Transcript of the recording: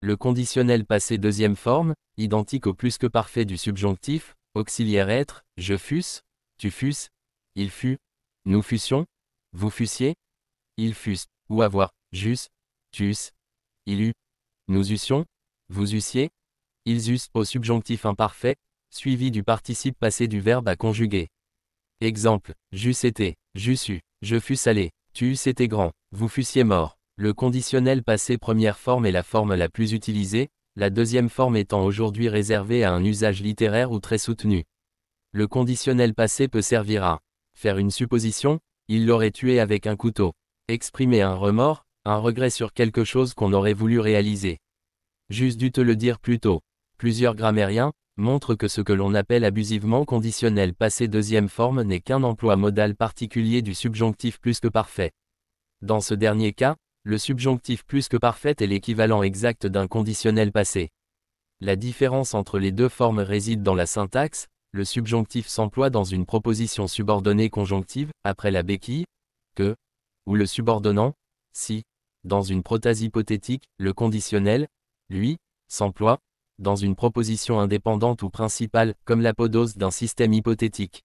Le conditionnel passé deuxième forme, identique au plus que parfait du subjonctif, auxiliaire être, je fusse, tu fusses, il fut, nous fussions, vous fussiez, il fussent, ou avoir, jus, tus, il eut, nous eussions, vous eussiez, ils eussent au subjonctif imparfait, suivi du participe passé du verbe à conjuguer. Exemple, j'eusse été, j'eusse eu, je fusse allé, tu eusses été grand, vous fussiez mort. Le conditionnel passé première forme est la forme la plus utilisée, la deuxième forme étant aujourd'hui réservée à un usage littéraire ou très soutenu. Le conditionnel passé peut servir à faire une supposition, il l'aurait tué avec un couteau, exprimer un remords, un regret sur quelque chose qu'on aurait voulu réaliser. Juste dû te le dire plus tôt. Plusieurs grammairiens montrent que ce que l'on appelle abusivement conditionnel passé deuxième forme n'est qu'un emploi modal particulier du subjonctif plus que parfait. Dans ce dernier cas, le subjonctif plus que parfait est l'équivalent exact d'un conditionnel passé. La différence entre les deux formes réside dans la syntaxe, le subjonctif s'emploie dans une proposition subordonnée conjonctive, après la béquille, que, ou le subordonnant, si, dans une protase hypothétique, le conditionnel, lui, s'emploie, dans une proposition indépendante ou principale, comme l'apodose d'un système hypothétique.